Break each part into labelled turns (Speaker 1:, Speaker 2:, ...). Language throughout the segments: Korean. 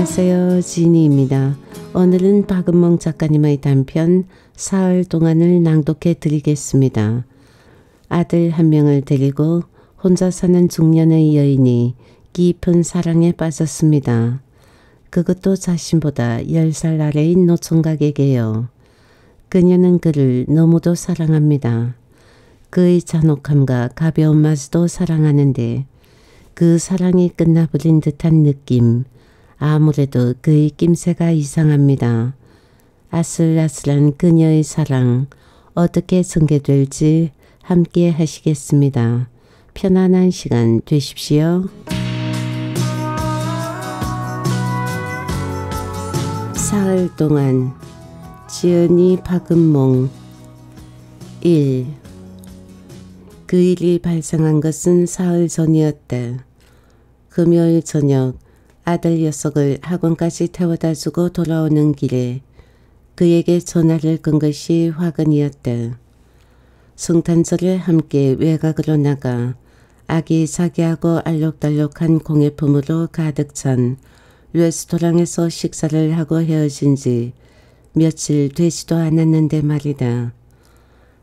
Speaker 1: 안녕하세요. 지니입니다. 오늘은 박은몽 작가님의 단편 사흘 동안을 낭독해 드리겠습니다. 아들 한 명을 데리고 혼자 사는 중년의 여인이 깊은 사랑에 빠졌습니다. 그것도 자신보다 10살 아래인 노총각에게요. 그녀는 그를 너무도 사랑합니다. 그의 잔혹함과 가벼운 맛도 사랑하는데 그 사랑이 끝나버린 듯한 느낌, 아무래도 그의 낌새가 이상합니다. 아슬아슬한 그녀의 사랑, 어떻게 전개될지 함께 하시겠습니다. 편안한 시간 되십시오. 사흘 동안 지연이 박은몽 1. 그 일이 발생한 것은 사흘 전이었다. 금요일 저녁 아들 녀석을 학원까지 태워다 주고 돌아오는 길에 그에게 전화를 건 것이 화근이었다. 성탄절에 함께 외곽으로 나가 아기 자기하고 알록달록한 공예품으로 가득 찬 레스토랑에서 식사를 하고 헤어진 지 며칠 되지도 않았는데 말이다.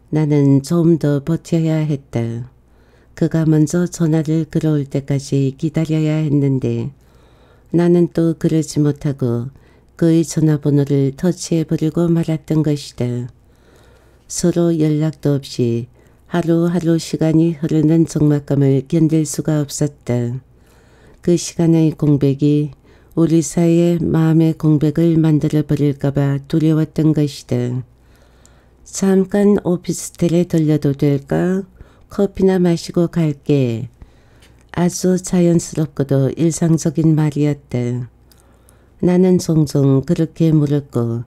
Speaker 1: 나는 좀 더 버텨야 했다. 그가 먼저 전화를 걸어올 때까지 기다려야 했는데 나는 또 그러지 못하고 그의 전화번호를 터치해버리고 말았던 것이다. 서로 연락도 없이 하루하루 시간이 흐르는 적막감을 견딜 수가 없었다. 그 시간의 공백이 우리 사이에 마음의 공백을 만들어 버릴까봐 두려웠던 것이다. 잠깐 오피스텔에 들려도 될까? 커피나 마시고 갈게. 아주 자연스럽고도 일상적인 말이었다. 나는 종종 그렇게 물었고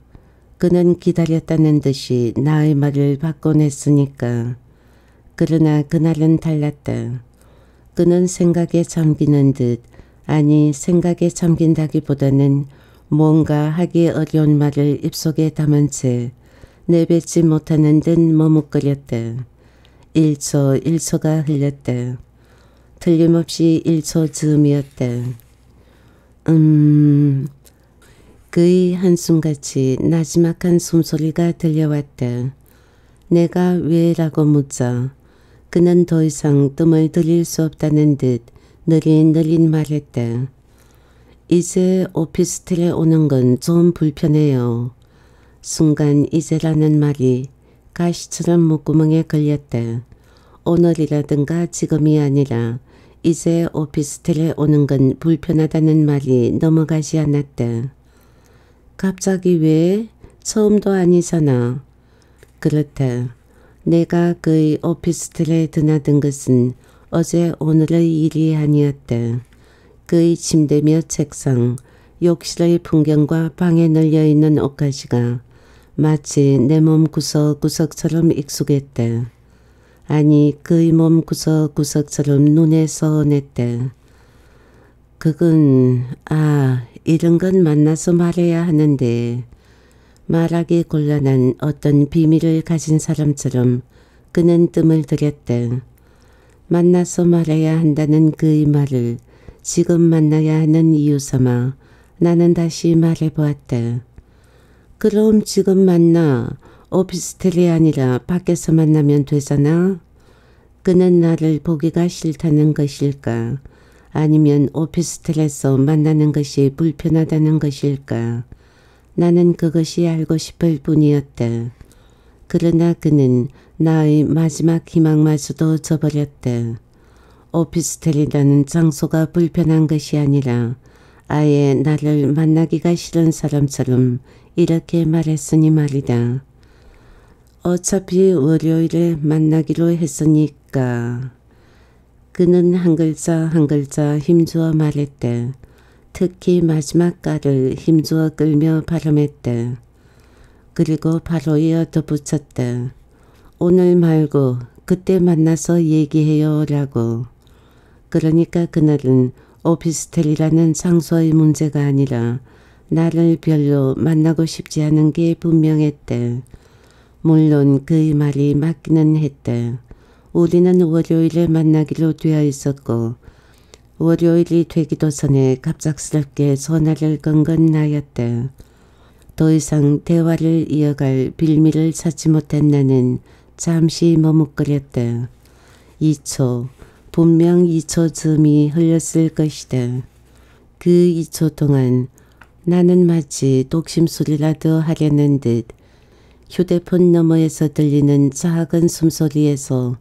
Speaker 1: 그는 기다렸다는 듯이 나의 말을 바꿔냈으니까. 그러나 그날은 달랐다. 그는 생각에 잠기는 듯 아니 생각에 잠긴다기보다는 뭔가 하기 어려운 말을 입속에 담은 채 내뱉지 못하는 듯 머뭇거렸다. 1초 1초가 흘렸다. 틀림없이 1초 즈음이었다. 음... 그의 한숨같이 나지막한 숨소리가 들려왔다. 내가 왜라고 묻자 그는 더 이상 뜸을 들일 수 없다는 듯 느린 느린 말했다. 이제 오피스텔에 오는 건 좀 불편해요. 순간 이제라는 말이 가시처럼 목구멍에 걸렸다. 오늘이라든가 지금이 아니라 이제 오피스텔에 오는 건 불편하다는 말이 넘어가지 않았다. 갑자기 왜? 처음도 아니잖아. 그렇다. 내가 그의 오피스텔에 드나든 것은 어제 오늘의 일이 아니었다. 그의 침대며 책상, 욕실의 풍경과 방에 널려있는 옷가지가 마치 내 몸 구석구석처럼 익숙했다. 아니 그의 몸 구석구석처럼 눈에 서원했다. 그건 아 이런 건 만나서 말해야 하는데 말하기 곤란한 어떤 비밀을 가진 사람처럼 그는 뜸을 들였다. 만나서 말해야 한다는 그의 말을 지금 만나야 하는 이유 삼아 나는 다시 말해보았다. 그럼 지금 만나 오피스텔이 아니라 밖에서 만나면 되잖아. 그는 나를 보기가 싫다는 것일까? 아니면 오피스텔에서 만나는 것이 불편하다는 것일까? 나는 그것이 알고 싶을 뿐이었다. 그러나 그는 나의 마지막 희망마저도 저버렸다. 오피스텔이라는 장소가 불편한 것이 아니라 아예 나를 만나기가 싫은 사람처럼 이렇게 말했으니 말이다. 어차피 월요일에 만나기로 했으니까. 그는 한 글자 한 글자 힘주어 말했다. 특히 마지막 가를 힘주어 끌며 발음했다. 그리고 바로 이어 덧붙였다. 오늘 말고 그때 만나서 얘기해요 라고. 그러니까 그날은 오피스텔이라는 장소의 문제가 아니라 나를 별로 만나고 싶지 않은 게 분명했대. 물론 그의 말이 맞기는 했대. 우리는 월요일에 만나기로 되어 있었고 월요일이 되기도 전에 갑작스럽게 전화를 건 건 나였다. 더 이상 대화를 이어갈 빌미를 찾지 못한 나는 잠시 머뭇거렸다. 2초, 분명 2초 즈음이 흘렸을 것이다. 그 2초 동안 나는 마치 독심술이라도 하려는 듯 휴대폰 너머에서 들리는 작은 숨소리에서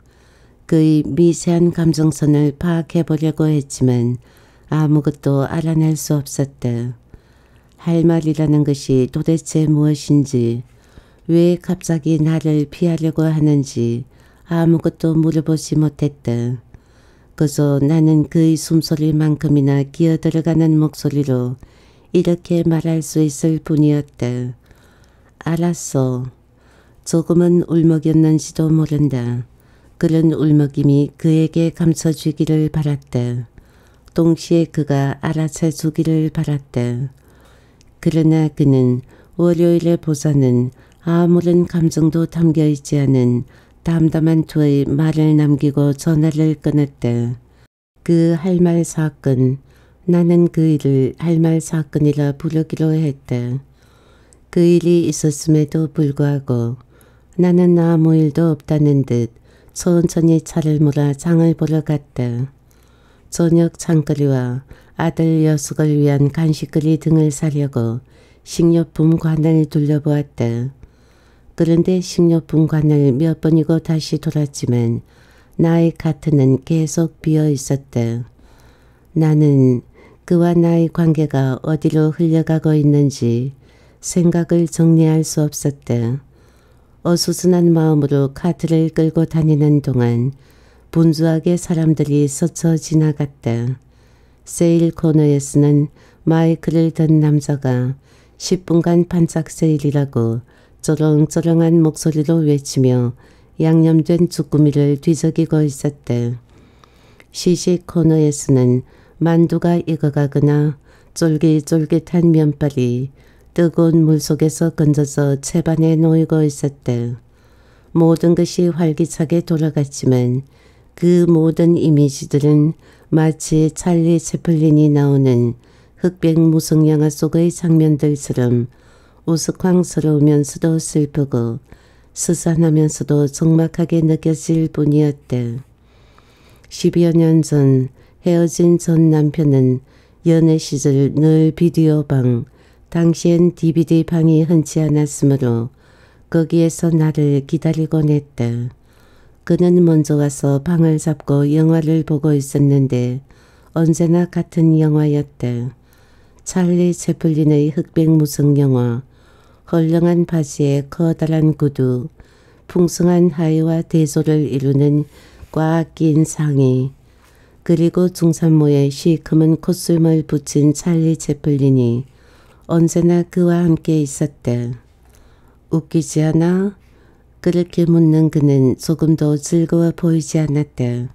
Speaker 1: 그의 미세한 감정선을 파악해보려고 했지만 아무것도 알아낼 수 없었다. 할 말이라는 것이 도대체 무엇인지 왜 갑자기 나를 피하려고 하는지 아무것도 물어보지 못했다. 그저 나는 그의 숨소리만큼이나 기어들어가는 목소리로 이렇게 말할 수 있을 뿐이었다. 알았어. 조금은 울먹였는지도 모른다. 그런 울먹임이 그에게 감춰주기를 바랐다. 동시에 그가 알아채 주기를 바랐다. 그러나 그는 월요일에 보자는 아무런 감정도 담겨있지 않은 담담한 투의 말을 남기고 전화를 끊었다. 그 할 말 사건, 나는 그 일을 할 말 사건이라 부르기로 했다. 그 일이 있었음에도 불구하고 나는 아무 일도 없다는 듯 천천히 차를 몰아 장을 보러 갔다. 저녁 장거리와 아들 여숙을 위한 간식거리 등을 사려고 식료품 관을 둘러보았다. 그런데 식료품 관을 몇 번이고 다시 돌았지만 나의 카트는 계속 비어 있었다. 나는 그와 나의 관계가 어디로 흘러가고 있는지 생각을 정리할 수 없었다. 어수선한 마음으로 카트를 끌고 다니는 동안 분주하게 사람들이 스쳐 지나갔다. 세일 코너에서는 마이크를 든 남자가 10분간 반짝 세일이라고 쩌렁쩌렁한 목소리로 외치며 양념된 주꾸미를 뒤적이고 있었대. 시식 코너에서는 만두가 익어가거나 쫄깃쫄깃한 면발이 뜨거운 물속에서 건져서 채반에 놓이고 있었대. 모든 것이 활기차게 돌아갔지만 그 모든 이미지들은 마치 찰리 채플린이 나오는 흑백 무성 영화 속의 장면들처럼 우스꽝스러우면서도 슬프고 스산하면서도 적막하게 느껴질 뿐이었대. 10여 년 전 헤어진 전 남편은 연애 시절 늘 비디오 방, 당시엔 DVD 방이 흔치 않았으므로 거기에서 나를 기다리곤 했다. 그는 먼저 와서 방을 잡고 영화를 보고 있었는데 언제나 같은 영화였다. 찰리 채플린의 흑백 무성 영화 헐렁한 바지에 커다란 구두, 풍성한 하의와 대소를 이루는 꽉 낀 상의, 그리고 중산모의 시커먼 콧숨을 붙인 찰리 채플린이 언제나 그와 함께 있었다. 웃기지 않아? 그렇게 묻는 그는 조금도 즐거워 보이지 않았다.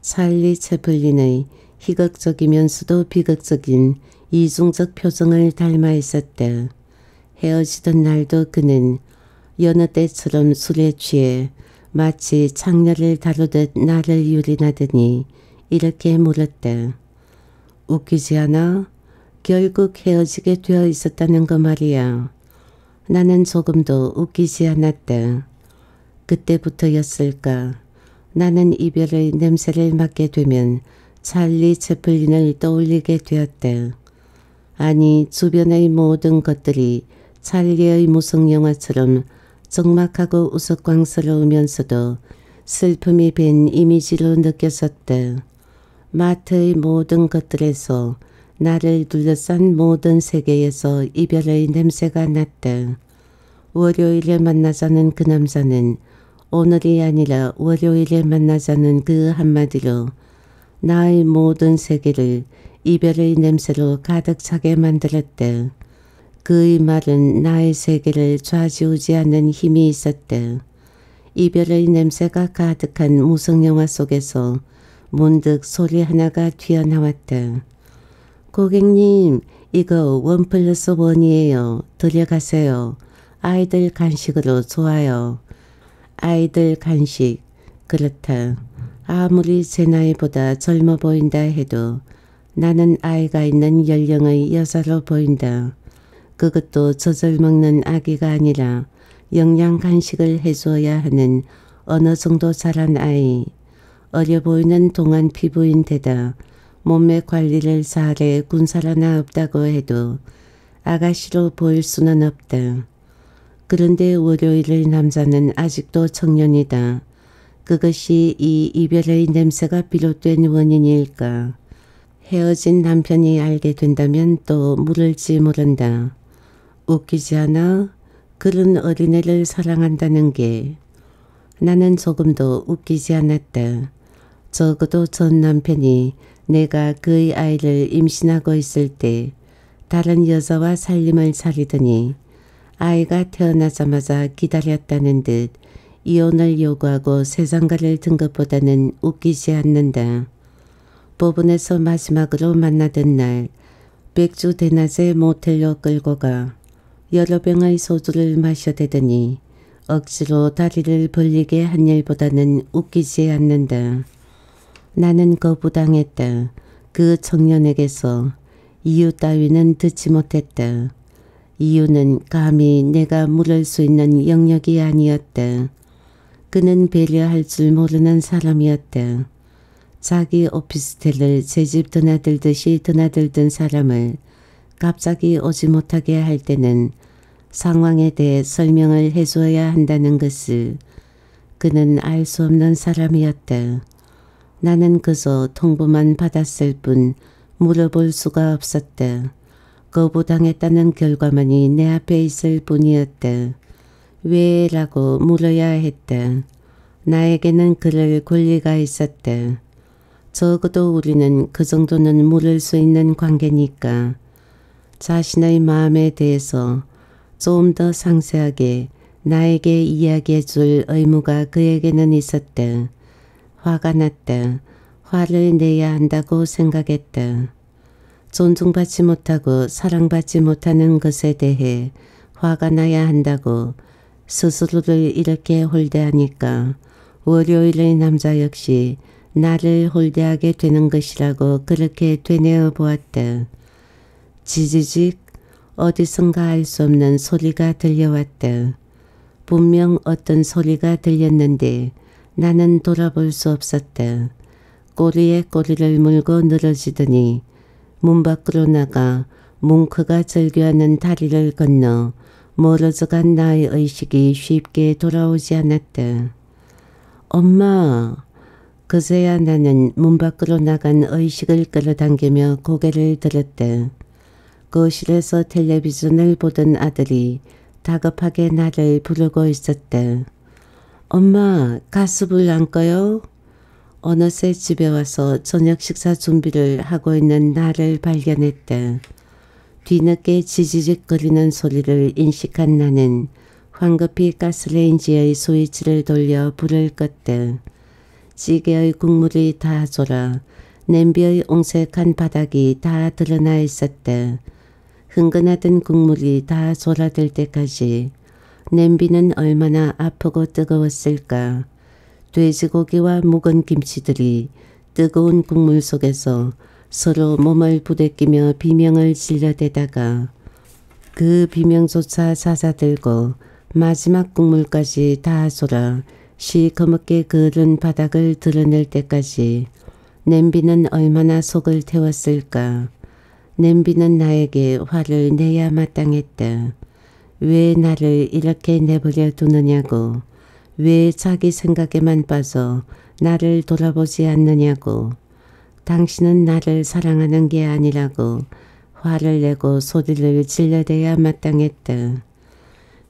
Speaker 1: 찰리 채플린의 희극적이면서도 비극적인 이중적 표정을 닮아 있었다. 헤어지던 날도 그는 여느 때처럼 술에 취해 마치 창녀를 다루듯 나를 유린하더니 이렇게 물었다. 웃기지 않아? 결국 헤어지게 되어 있었다는 거 말이야. 나는 조금도 웃기지 않았다. 그때부터였을까. 나는 이별의 냄새를 맡게 되면 찰리 채플린을 떠올리게 되었다. 아니 주변의 모든 것들이 찰리의 무성 영화처럼 적막하고 우스꽝스러우면서도 슬픔이 밴 이미지로 느껴졌다. 마트의 모든 것들에서 나를 둘러싼 모든 세계에서 이별의 냄새가 났다. 월요일에 만나자는 그 남자는 오늘이 아니라 월요일에 만나자는 그 한마디로 나의 모든 세계를 이별의 냄새로 가득 차게 만들었다. 그의 말은 나의 세계를 좌지우지 않는 힘이 있었다. 이별의 냄새가 가득한 무성영화 속에서 문득 소리 하나가 튀어나왔다. 고객님 이거 원 플러스 원이에요. 들여가세요. 아이들 간식으로 좋아요. 아이들 간식 그렇다. 아무리 제 나이보다 젊어 보인다 해도 나는 아이가 있는 연령의 여자로 보인다. 그것도 젖을 먹는 아기가 아니라 영양 간식을 해줘야 하는 어느 정도 자란 아이. 어려 보이는 동안 피부인데다 몸매 관리를 잘해 군살 하나 없다고 해도 아가씨로 보일 수는 없다. 그런데 월요일의 남자는 아직도 청년이다. 그것이 이 이별의 냄새가 비롯된 원인일까. 헤어진 남편이 알게 된다면 또 물을지 모른다. 웃기지 않아? 그런 어린애를 사랑한다는 게 나는 조금도 웃기지 않았다. 적어도 전 남편이 내가 그의 아이를 임신하고 있을 때 다른 여자와 살림을 차리더니 아이가 태어나자마자 기다렸다는 듯 이혼을 요구하고 세상가를 든 것보다는 웃기지 않는다. 법원에서 마지막으로 만나던 날 백주 대낮에 모텔로 끌고 가 여러 병의 소주를 마셔대더니 억지로 다리를 벌리게 한 일보다는 웃기지 않는다. 나는 거부당했다. 그 청년에게서 이유 따위는 듣지 못했다. 이유는 감히 내가 물을 수 있는 영역이 아니었다. 그는 배려할 줄 모르는 사람이었다. 자기 오피스텔을 제 집 드나들듯이 드나들던 사람을 갑자기 오지 못하게 할 때는 상황에 대해 설명을 해줘야 한다는 것을 그는 알 수 없는 사람이었다. 나는 그저 통보만 받았을 뿐 물어볼 수가 없었다. 거부당했다는 결과만이 내 앞에 있을 뿐이었다. 왜? 라고 물어야 했다. 나에게는 그럴 권리가 있었다. 적어도 우리는 그 정도는 물을 수 있는 관계니까 자신의 마음에 대해서 좀 더 상세하게 나에게 이야기해 줄 의무가 그에게는 있었다. 화가 났다. 화를 내야 한다고 생각했다. 존중받지 못하고 사랑받지 못하는 것에 대해 화가 나야 한다고 스스로를 이렇게 홀대하니까 월요일의 남자 역시 나를 홀대하게 되는 것이라고 그렇게 되뇌어 보았다. 지지직 어디선가 알 수 없는 소리가 들려왔다. 분명 어떤 소리가 들렸는데 나는 돌아볼 수 없었다. 꼬리에 꼬리를 물고 늘어지더니 문 밖으로 나가 뭉크가 절규하는 다리를 건너 멀어져간 나의 의식이 쉽게 돌아오지 않았다. 엄마, 그제야 나는 문 밖으로 나간 의식을 끌어당기며 고개를 들었다. 거실에서 텔레비전을 보던 아들이 다급하게 나를 부르고 있었다. 엄마, 가스불 안 꺼요? 어느새 집에 와서 저녁 식사 준비를 하고 있는 나를 발견했다. 뒤늦게 지지직거리는 소리를 인식한 나는 황급히 가스레인지의 스위치를 돌려 불을 껐다. 찌개의 국물이 다 졸아 냄비의 옹색한 바닥이 다 드러나 있었다. 흥건하던 국물이 다 졸아들 때까지 냄비는 얼마나 아프고 뜨거웠을까. 돼지고기와 묵은 김치들이 뜨거운 국물 속에서 서로 몸을 부대끼며 비명을 질러대다가 그 비명조차 사사들고 마지막 국물까지 다 쏟아 시커멓게 그른 바닥을 드러낼 때까지 냄비는 얼마나 속을 태웠을까. 냄비는 나에게 화를 내야 마땅했다. 왜 나를 이렇게 내버려 두느냐고. 왜 자기 생각에만 빠져 나를 돌아보지 않느냐고. 당신은 나를 사랑하는 게 아니라고 화를 내고 소리를 질러대야 마땅했다.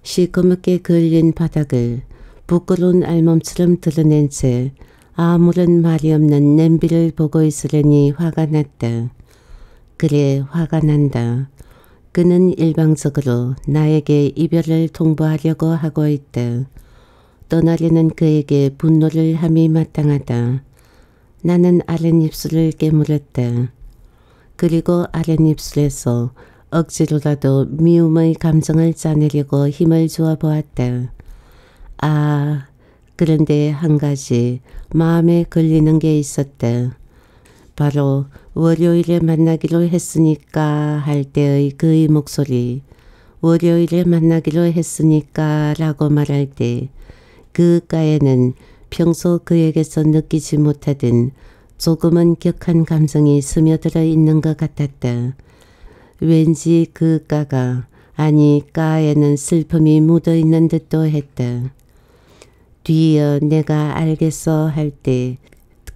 Speaker 1: 시커멓게 그을린 바닥을 부끄러운 알몸처럼 드러낸 채 아무런 말이 없는 냄비를 보고 있으려니 화가 났다. 그래 화가 난다. 그는 일방적으로 나에게 이별을 통보하려고 하고 있다. 떠나려는 그에게 분노를 함이 마땅하다. 나는 아랫입술을 깨물었다. 그리고 아랫입술에서 억지로라도 미움의 감정을 짜내려고 힘을 주어 보았다. 아, 그런데 한 가지 마음에 걸리는 게 있었다. 바로 월요일에 만나기로 했으니까 할 때의 그의 목소리, 월요일에 만나기로 했으니까 라고 말할 때 그가에는 평소 그에게서 느끼지 못하던 조금은 격한 감성이 스며들어 있는 것 같았다. 왠지 그가가 아니 가에는 슬픔이 묻어 있는 듯도 했다. 뒤이어 내가 알겠어 할 때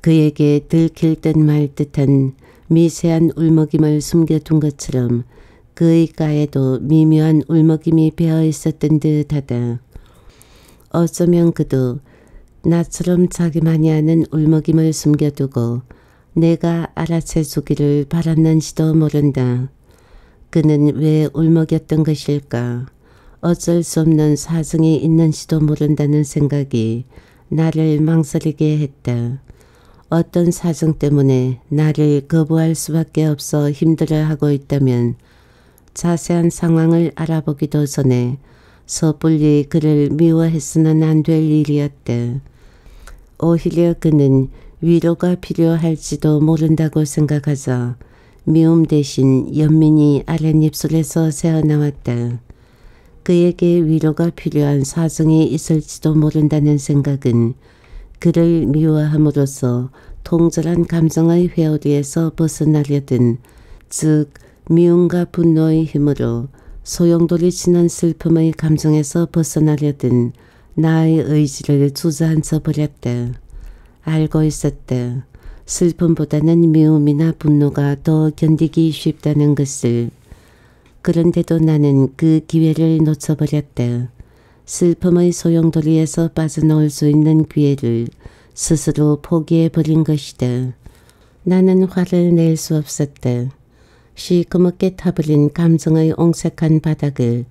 Speaker 1: 그에게 들킬 듯 말 듯한 미세한 울먹임을 숨겨둔 것처럼 그의 가에도 미묘한 울먹임이 배어 있었던 듯하다. 어쩌면 그도 나처럼 자기만이 아는 울먹임을 숨겨두고 내가 알아채주기를 바랐는지도 모른다. 그는 왜 울먹였던 것일까? 어쩔 수 없는 사정이 있는지도 모른다는 생각이 나를 망설이게 했다. 어떤 사정 때문에 나를 거부할 수밖에 없어 힘들어하고 있다면 자세한 상황을 알아보기도 전에 섣불리 그를 미워했으면 안될 일이었다. 오히려 그는 위로가 필요할지도 모른다고 생각하자 미움 대신 연민이 아랫입술에서 새어나왔다. 그에게 위로가 필요한 사정이 있을지도 모른다는 생각은 그를 미워함으로써 통절한 감정의 회오리에서 벗어나려든 즉 미움과 분노의 힘으로 소용돌이 치는 슬픔의 감정에서 벗어나려든 나의 의지를 주저앉혀 버렸다. 알고 있었다. 슬픔보다는 미움이나 분노가 더 견디기 쉽다는 것을. 그런데도 나는 그 기회를 놓쳐버렸다. 슬픔의 소용돌이에서 빠져나올 수 있는 기회를 스스로 포기해버린 것이다. 나는 화를 낼 수 없었다. 시커멓게 타버린 감정의 옹색한 바닥을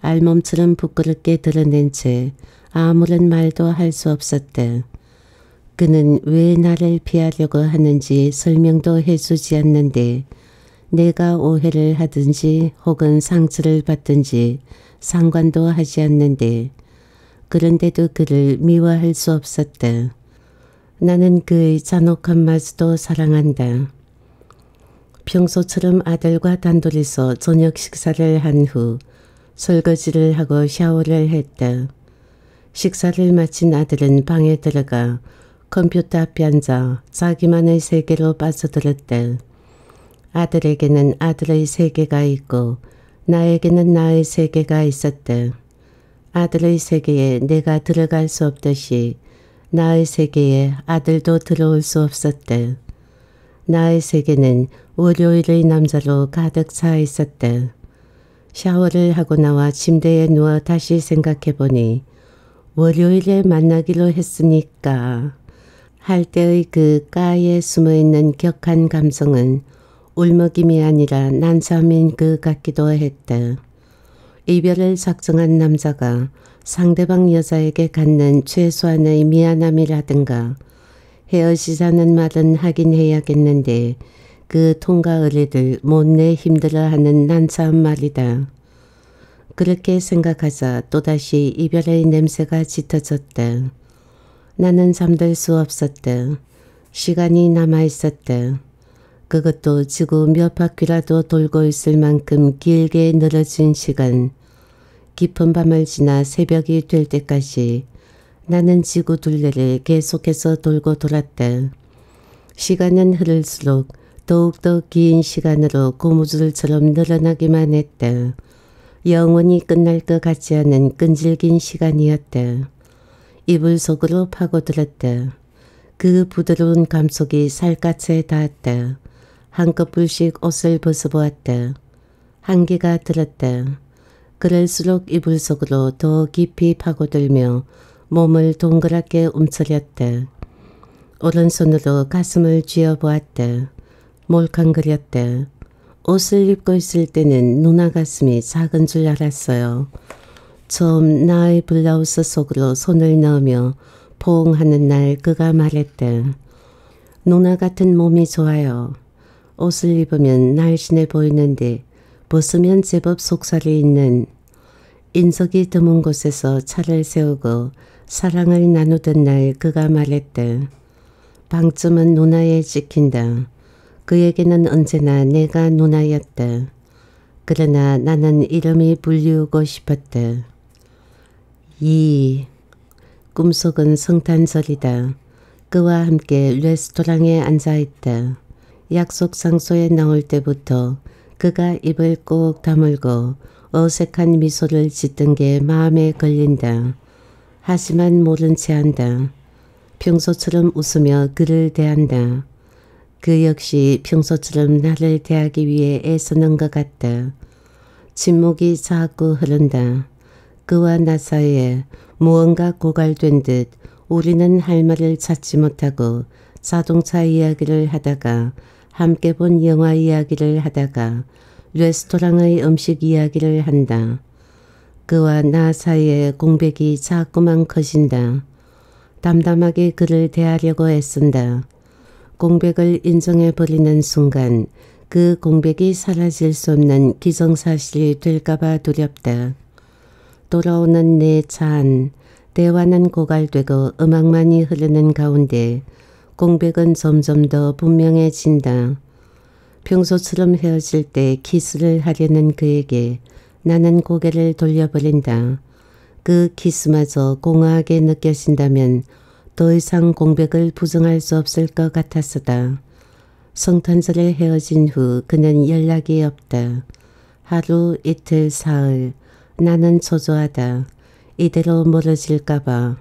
Speaker 1: 알몸처럼 부끄럽게 드러낸 채 아무런 말도 할 수 없었다. 그는 왜 나를 피하려고 하는지 설명도 해주지 않는데 내가 오해를 하든지 혹은 상처를 받든지 상관도 하지 않는데 그런데도 그를 미워할 수 없었다. 나는 그의 잔혹한 마수도 사랑한다. 평소처럼 아들과 단둘이서 저녁 식사를 한 후 설거지를 하고 샤워를 했다. 식사를 마친 아들은 방에 들어가 컴퓨터 앞에 앉아 자기만의 세계로 빠져들었다. 아들에게는 아들의 세계가 있고 나에게는 나의 세계가 있었다. 아들의 세계에 내가 들어갈 수 없듯이 나의 세계에 아들도 들어올 수 없었다. 나의 세계는 월요일의 남자로 가득 차 있었다. 샤워를 하고 나와 침대에 누워 다시 생각해보니 월요일에 만나기로 했으니까 할 때의 그 가에 숨어있는 격한 감성은 울먹임이 아니라 난sam인 그 같기도 했다. 이별을 작정한 남자가 상대방 여자에게 갖는 최소한의 미안함이라든가 헤어지자는 말은 하긴 해야겠는데 그 통과 의뢰를 못내 힘들어하는 난처한 말이다. 그렇게 생각하자 또다시 이별의 냄새가 짙어졌다. 나는 잠들 수 없었다. 시간이 남아있었다. 그것도 지구 몇 바퀴라도 돌고 있을 만큼 길게 늘어진 시간. 깊은 밤을 지나 새벽이 될 때까지 나는 지구 둘레를 계속해서 돌고 돌았다. 시간은 흐를수록 더욱더 긴 시간으로 고무줄처럼 늘어나기만 했다. 영원히 끝날 것 같지 않은 끈질긴 시간이었다. 이불 속으로 파고들었다. 그 부드러운 감속이 살갗에 닿았다. 한꺼풀씩 옷을 벗어보았다. 한기가 들었다. 그럴수록 이불 속으로 더 깊이 파고들며 몸을 동그랗게 움츠렸다. 오른손으로 가슴을 쥐어보았다. 몰캉거렸다. 옷을 입고 있을 때는 누나 가슴이 작은 줄 알았어요. 처음 나의 블라우스 속으로 손을 넣으며 포옹하는 날 그가 말했다. 누나 같은 몸이 좋아요. 옷을 입으면 날씬해 보이는데 벗으면 제법 속살이 있는 인석이 드문 곳에서 차를 세우고 사랑을 나누던 날 그가 말했다. 방쯤은 누나에 찍힌다. 그에게는 언제나 내가 누나였다. 그러나 나는 이름이 불리우고 싶었다. 이 꿈속은 성탄절이다. 그와 함께 레스토랑에 앉아있다. 약속 장소에 나올 때부터 그가 입을 꼭 다물고 어색한 미소를 짓던 게 마음에 걸린다. 하지만 모른 채 한다. 평소처럼 웃으며 그를 대한다. 그 역시 평소처럼 나를 대하기 위해 애쓰는 것 같다. 침묵이 자꾸 흐른다. 그와 나 사이에 무언가 고갈된 듯 우리는 할 말을 찾지 못하고 자동차 이야기를 하다가 함께 본 영화 이야기를 하다가 레스토랑의 음식 이야기를 한다. 그와 나 사이에 공백이 자꾸만 커진다. 담담하게 그를 대하려고 애쓴다. 공백을 인정해버리는 순간 그 공백이 사라질 수 없는 기정사실이 될까봐 두렵다. 돌아오는 내 차 안, 대화는 고갈되고 음악만이 흐르는 가운데 공백은 점점 더 분명해진다. 평소처럼 헤어질 때 키스를 하려는 그에게 나는 고개를 돌려버린다. 그 키스마저 공허하게 느껴진다면 더 이상 공백을 부정할 수 없을 것 같았었다. 성탄절에 헤어진 후 그는 연락이 없다. 하루, 이틀, 사흘 나는 초조하다. 이대로 멀어질까봐.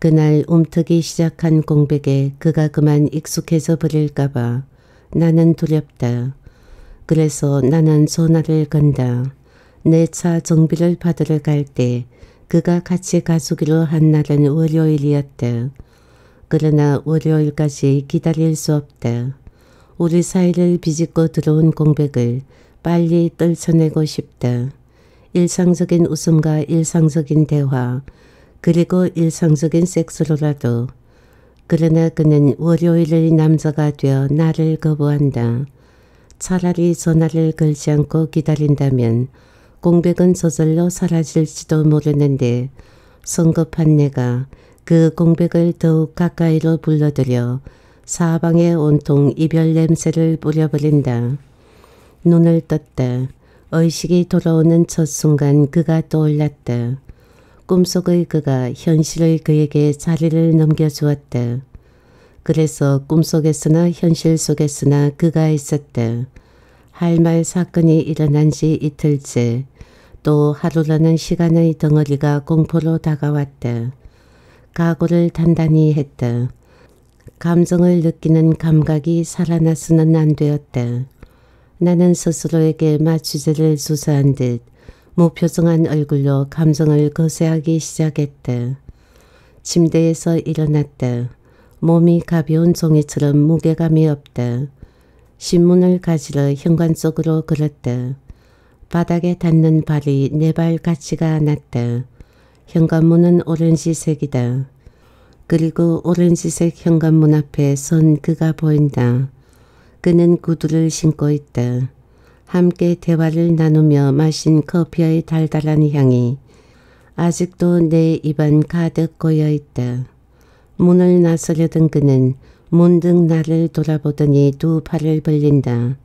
Speaker 1: 그날 움트기 시작한 공백에 그가 그만 익숙해져 버릴까봐 나는 두렵다. 그래서 나는 전화를 건다. 내 차 정비를 받으러 갈 때 그가 같이 가주기로 한 날은 월요일이었다. 그러나 월요일까지 기다릴 수 없다. 우리 사이를 비집고 들어온 공백을 빨리 떨쳐내고 싶다. 일상적인 웃음과 일상적인 대화 그리고 일상적인 섹스로라도 그러나 그는 월요일의 남자가 되어 나를 거부한다. 차라리 전화를 걸지 않고 기다린다면 공백은 저절로 사라질지도 모르는데 성급한 내가 그 공백을 더욱 가까이로 불러들여 사방에 온통 이별 냄새를 뿌려버린다. 눈을 떴다. 의식이 돌아오는 첫 순간 그가 떠올랐다. 꿈속의 그가 현실의 그에게 자리를 넘겨주었다. 그래서 꿈속에서나 현실 속에서나 그가 있었다. 할말 사건이 일어난 지 이틀째 또 하루라는 시간의 덩어리가 공포로 다가왔다. 각오를 단단히 했다. 감정을 느끼는 감각이 살아나서는 안 되었다. 나는 스스로에게 마취제를 주사한 듯 무표정한 얼굴로 감정을 거세하기 시작했다. 침대에서 일어났다. 몸이 가벼운 종이처럼 무게감이 없다. 신문을 가지러 현관 쪽으로 걸었다. 바닥에 닿는 발이 내 발 같지가 않았다. 현관문은 오렌지색이다. 그리고 오렌지색 현관문 앞에 선 그가 보인다. 그는 구두를 신고 있다. 함께 대화를 나누며 마신 커피의 달달한 향이 아직도 내 입안 가득 고여 있다. 문을 나서려던 그는 문득 나를 돌아보더니 두 팔을 벌린다.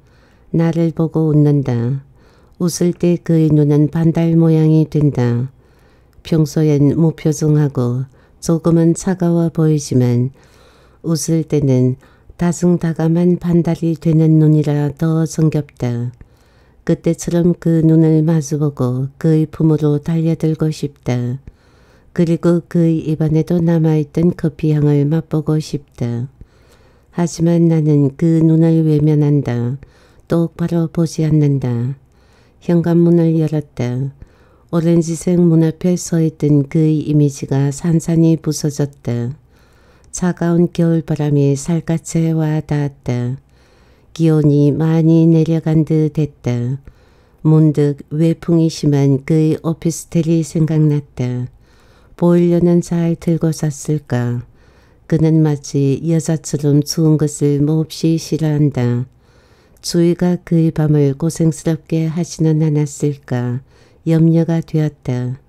Speaker 1: 나를 보고 웃는다. 웃을 때 그의 눈은 반달 모양이 된다. 평소엔 무표정하고 조금은 차가워 보이지만 웃을 때는 다승다감한 반달이 되는 눈이라 더 정겹다. 그때처럼 그 눈을 마주보고 그의 품으로 달려들고 싶다. 그리고 그의 입안에도 남아있던 커피향을 맛보고 싶다. 하지만 나는 그 눈을 외면한다. 똑바로 보지 않는다. 현관문을 열었다. 오렌지색 문 앞에 서있던 그의 이미지가 산산이 부서졌다. 차가운 겨울바람이 살갗에 와 닿았다. 기온이 많이 내려간 듯 했다. 문득 외풍이 심한 그의 오피스텔이 생각났다. 보이려는 잘 들고 샀을까. 그는 마치 여자처럼 추운 것을 몹시 싫어한다. 주위가 그의 밤을 고생스럽게 하지는 않았을까 염려가 되었다.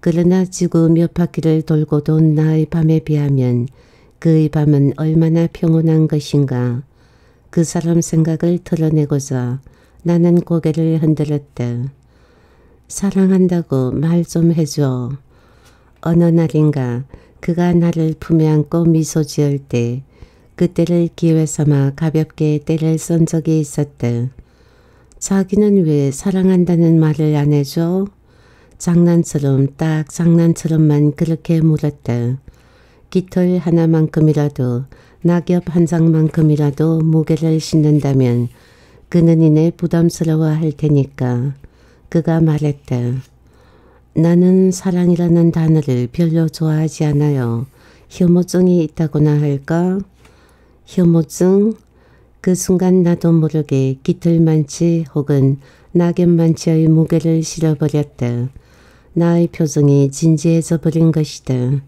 Speaker 1: 그러나 지구 몇 바퀴를 돌고 돈 나의 밤에 비하면 그의 밤은 얼마나 평온한 것인가. 그 사람 생각을 털어내고자 나는 고개를 흔들었다. 사랑한다고 말 좀 해줘. 어느 날인가 그가 나를 품에 안고 미소 지을 때 그때를 기회 삼아 가볍게 때를 쓴 적이 있었다. 자기는 왜 사랑한다는 말을 안 해줘? 장난처럼 딱 장난처럼만 그렇게 물었다. 깃털 하나만큼이라도 낙엽 한 장만큼이라도 무게를 싣는다면 그는 이내 부담스러워할 테니까 그가 말했다. 나는 사랑이라는 단어를 별로 좋아하지 않아요. 혐오증이 있다거나 할까? 혐오증? 그 순간 나도 모르게 깃털만치 혹은 낙엽만치의 무게를 실어버렸다. 나의 표정이 진지해져 버린 것이다.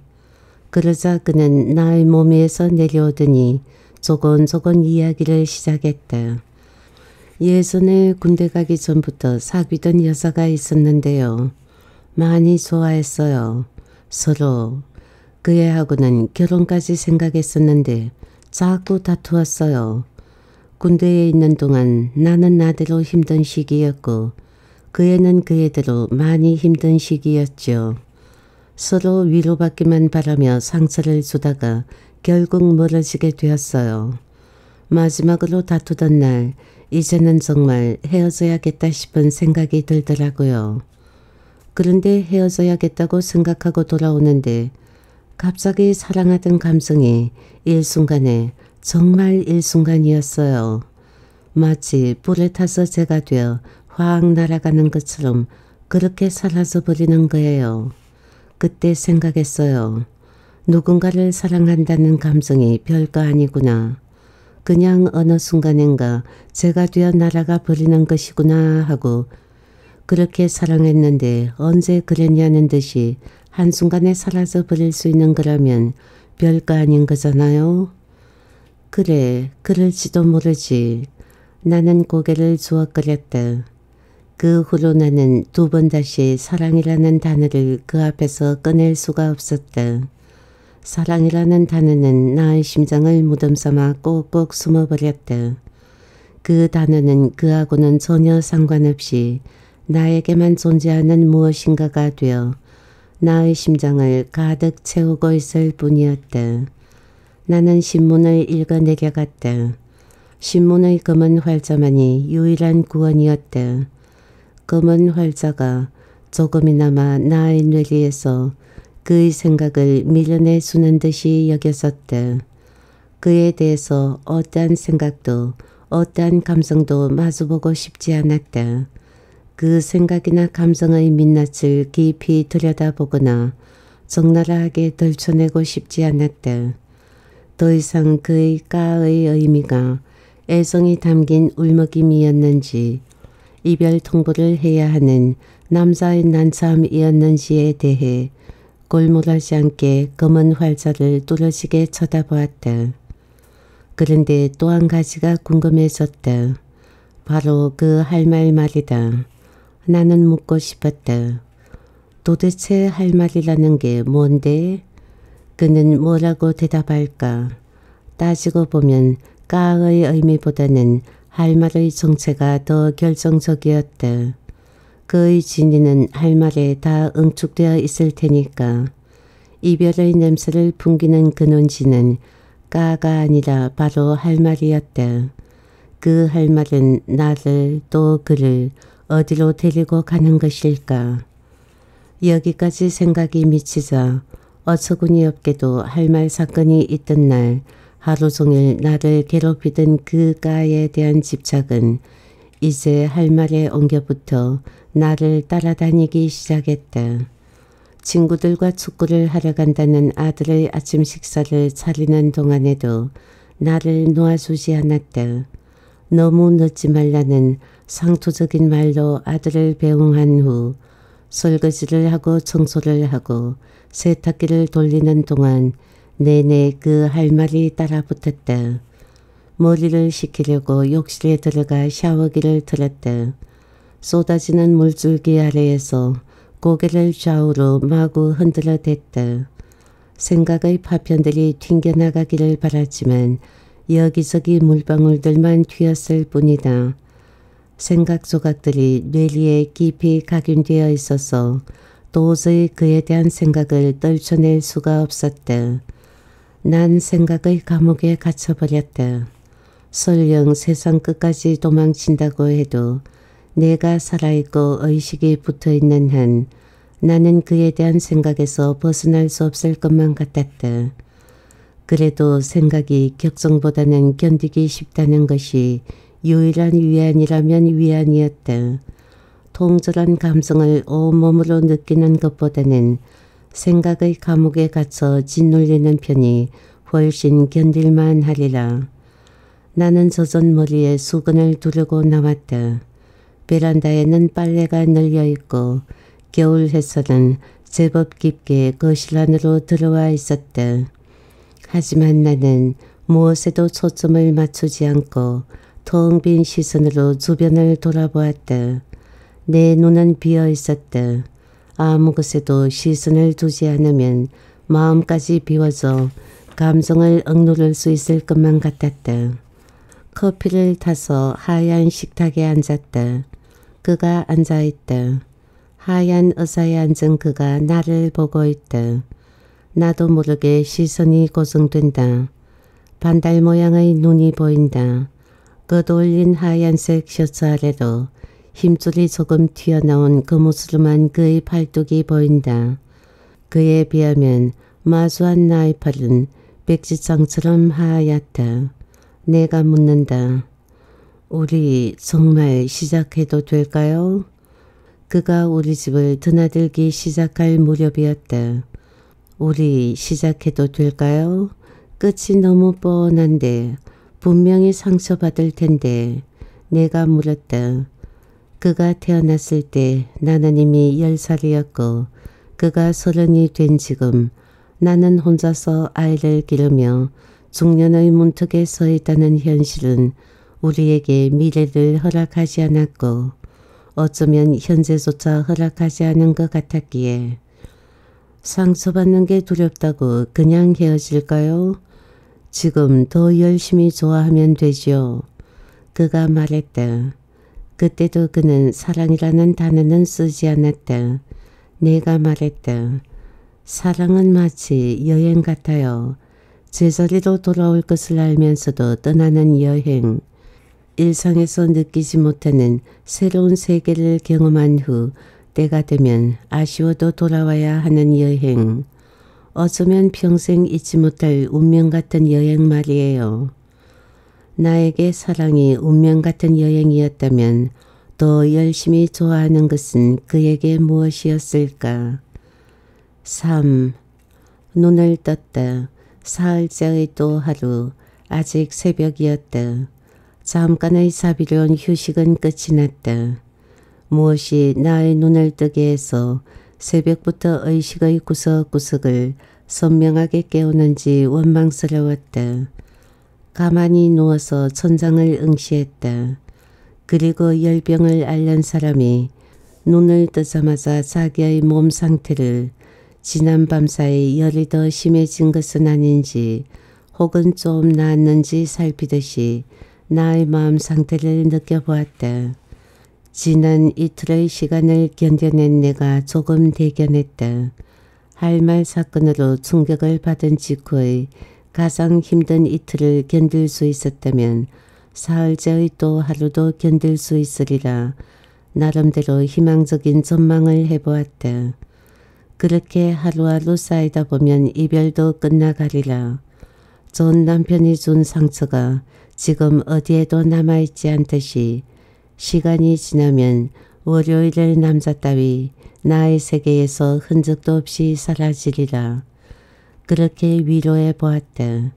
Speaker 1: 그러자 그는 나의 몸 위에서 내려오더니 조곤조곤 이야기를 시작했다. 예전에 군대 가기 전부터 사귀던 여자가 있었는데요. 많이 좋아했어요. 서로. 그 애하고는 결혼까지 생각했었는데 자꾸 다투었어요. 군대에 있는 동안 나는 나대로 힘든 시기였고 그 애는 그 애대로 많이 힘든 시기였죠. 서로 위로받기만 바라며 상처를 주다가 결국 멀어지게 되었어요. 마지막으로 다투던 날 이제는 정말 헤어져야겠다 싶은 생각이 들더라고요. 그런데 헤어져야겠다고 생각하고 돌아오는데 갑자기 사랑하던 감성이 일순간에 정말 일순간이었어요. 마치 불에 타서 제가 되어 확 날아가는 것처럼 그렇게 사라져 버리는 거예요. 그때 생각했어요. 누군가를 사랑한다는 감성이 별거 아니구나. 그냥 어느 순간인가 제가 되어 날아가 버리는 것이구나 하고 그렇게 사랑했는데 언제 그랬냐는 듯이 한순간에 사라져 버릴 수 있는 거라면 별거 아닌 거잖아요. 그래 그럴지도 모르지. 나는 고개를 주워거렸다. 그 후로 나는 두 번 다시 사랑이라는 단어를 그 앞에서 꺼낼 수가 없었다. 사랑이라는 단어는 나의 심장을 무덤 삼아 꼭꼭 숨어버렸다. 그 단어는 그하고는 전혀 상관없이 나에게만 존재하는 무엇인가가 되어 나의 심장을 가득 채우고 있을 뿐이었다. 나는 신문을 읽어 내려갔다. 신문의 검은 활자만이 유일한 구원이었다. 검은 활자가 조금이나마 나의 뇌리에서 그의 생각을 밀어내 주는 듯이 여겼었다. 그에 대해서 어떠한 생각도 어떠한 감성도 마주보고 싶지 않았다. 그 생각이나 감성의 민낯을 깊이 들여다보거나 적나라하게 덜쳐내고 싶지 않았다. 더 이상 그의 까의 의미가 애성이 담긴 울먹임이었는지 이별 통보를 해야 하는 남자의 난참이었는지에 대해 골몰하지 않게 검은 활자를 뚫어지게 쳐다보았다. 그런데 또 한 가지가 궁금해졌다. 바로 그 할 말 말이다. 나는 묻고 싶었다. 도대체 할 말이라는 게 뭔데? 그는 뭐라고 대답할까? 따지고 보면 까의 의미보다는 할 말의 정체가 더 결정적이었다. 그의 진리는 할 말에 다 응축되어 있을 테니까 이별의 냄새를 풍기는 근원지는 까가 아니라 바로 할 말이었다. 그 할 말은 나를 또 그를 어디로 데리고 가는 것일까. 여기까지 생각이 미치자 어처구니 없게도 할말 사건이 있던 날 하루 종일 나를 괴롭히던 그 까에 대한 집착은 이제 할 말에 옮겨붙어 나를 따라다니기 시작했다. 친구들과 축구를 하러 간다는 아들의 아침 식사를 차리는 동안에도 나를 놓아주지 않았다. 너무 늦지 말라는 상투적인 말로 아들을 배웅한 후 설거지를 하고 청소를 하고 세탁기를 돌리는 동안 내내 그 할 말이 따라 붙었다. 머리를 식히려고 욕실에 들어가 샤워기를 틀었다. 쏟아지는 물줄기 아래에서 고개를 좌우로 마구 흔들어 댔다. 생각의 파편들이 튕겨나가기를 바랐지만 여기저기 물방울들만 튀었을 뿐이다. 생각 조각들이 뇌리에 깊이 각인되어 있어서 도저히 그에 대한 생각을 떨쳐낼 수가 없었다. 난 생각의 감옥에 갇혀버렸다. 설령 세상 끝까지 도망친다고 해도 내가 살아있고 의식이 붙어있는 한 나는 그에 대한 생각에서 벗어날 수 없을 것만 같았다. 그래도 생각이 격정보다는 견디기 쉽다는 것이 유일한 위안이라면 위안이었다. 통절한 감성을 온몸으로 느끼는 것보다는 생각의 감옥에 갇혀 짓눌리는 편이 훨씬 견딜만 하리라. 나는 젖은 머리에 수건을 두르고 나왔다. 베란다에는 빨래가 널려있고 겨울 햇살은 제법 깊게 거실 안으로 들어와 있었다. 하지만 나는 무엇에도 초점을 맞추지 않고 텅 빈 시선으로 주변을 돌아보았다. 내 눈은 비어 있었다. 아무 것에도 시선을 두지 않으면 마음까지 비워져 감정을 억누를 수 있을 것만 같았다. 커피를 타서 하얀 식탁에 앉았다. 그가 앉아있다. 하얀 의자에 앉은 그가 나를 보고 있다. 나도 모르게 시선이 고정된다. 반달 모양의 눈이 보인다. 긋올린 하얀색 셔츠 아래로 힘줄이 조금 튀어나온 그무스름한 그의 팔뚝이 보인다. 그에 비하면 마주한 나의 팔은 백지장처럼 하얗다. 내가 묻는다. 우리 정말 시작해도 될까요? 그가 우리 집을 드나들기 시작할 무렵이었다. 우리 시작해도 될까요? 끝이 너무 뻔한데 분명히 상처받을 텐데 내가 물었다. 그가 태어났을 때 나는 이미 열살이었고 그가 서른이 된 지금 나는 혼자서 아이를 기르며 중년의 문턱에 서 있다는 현실은 우리에게 미래를 허락하지 않았고 어쩌면 현재조차 허락하지 않은 것 같았기에 상처받는 게 두렵다고 그냥 헤어질까요? 지금 더 열심히 좋아하면 되죠. 그가 말했다. 그때도 그는 사랑이라는 단어는 쓰지 않았다. 내가 말했다. 사랑은 마치 여행 같아요. 제자리로 돌아올 것을 알면서도 떠나는 여행. 일상에서 느끼지 못하는 새로운 세계를 경험한 후 때가 되면 아쉬워도 돌아와야 하는 여행. 어쩌면 평생 잊지 못할 운명 같은 여행 말이에요. 나에게 사랑이 운명 같은 여행이었다면 더 열심히 좋아하는 것은 그에게 무엇이었을까? 3. 눈을 떴다. 사흘째의 또 하루. 아직 새벽이었다. 잠깐의 사비로운 휴식은 끝이 났다. 무엇이 나의 눈을 뜨게 해서 새벽부터 의식의 구석구석을 선명하게 깨우는지 원망스러웠다. 가만히 누워서 천장을 응시했다. 그리고 열병을 앓는 사람이 눈을 뜨자마자 자기의 몸 상태를 지난 밤 사이 열이 더 심해진 것은 아닌지 혹은 좀 나았는지 살피듯이 나의 마음 상태를 느껴보았다. 지난 이틀의 시간을 견뎌낸 내가 조금 대견했다. 할말 사건으로 충격을 받은 직후의 가장 힘든 이틀을 견딜 수 있었다면 사흘째의 또 하루도 견딜 수 있으리라 나름대로 희망적인 전망을 해보았다. 그렇게 하루하루 쌓이다 보면 이별도 끝나가리라. 전 남편이 준 상처가 지금 어디에도 남아있지 않듯이 시간이 지나면 월요일의 남자 따위 나의 세계에서 흔적도 없이 사라지리라. 그렇게 위로해 보았다.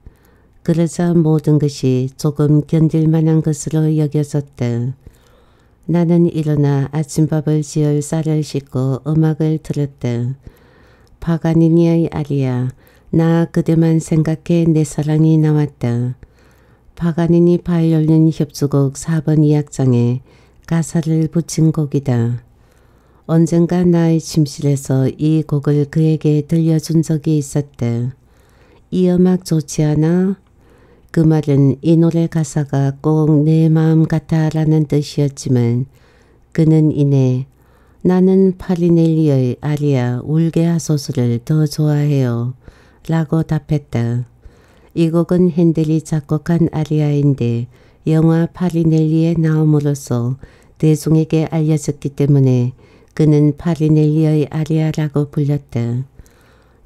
Speaker 1: 그러자 모든 것이 조금 견딜 만한 것으로 여겨졌다. 나는 일어나 아침밥을 지을 쌀을 씻고 음악을 들었다. 파가니니의 아리아, 나 그대만 생각해 내 사랑이 나왔다. 파가니니 바이올린 협주곡 4번 2악장에 가사를 붙인 곡이다. 언젠가 나의 침실에서 이 곡을 그에게 들려준 적이 있었대. 이 음악 좋지 않아? 그 말은 이 노래 가사가 꼭 내 마음 같아 라는 뜻이었지만 그는 이내 나는 파리넬리의 아리아 울게 하소서를 더 좋아해요 라고 답했다. 이 곡은 핸델이 작곡한 아리아인데 영화 파리넬리에 나옴으로써 대중에게 알려졌기 때문에 그는 파리넬리의 아리아라고 불렸다.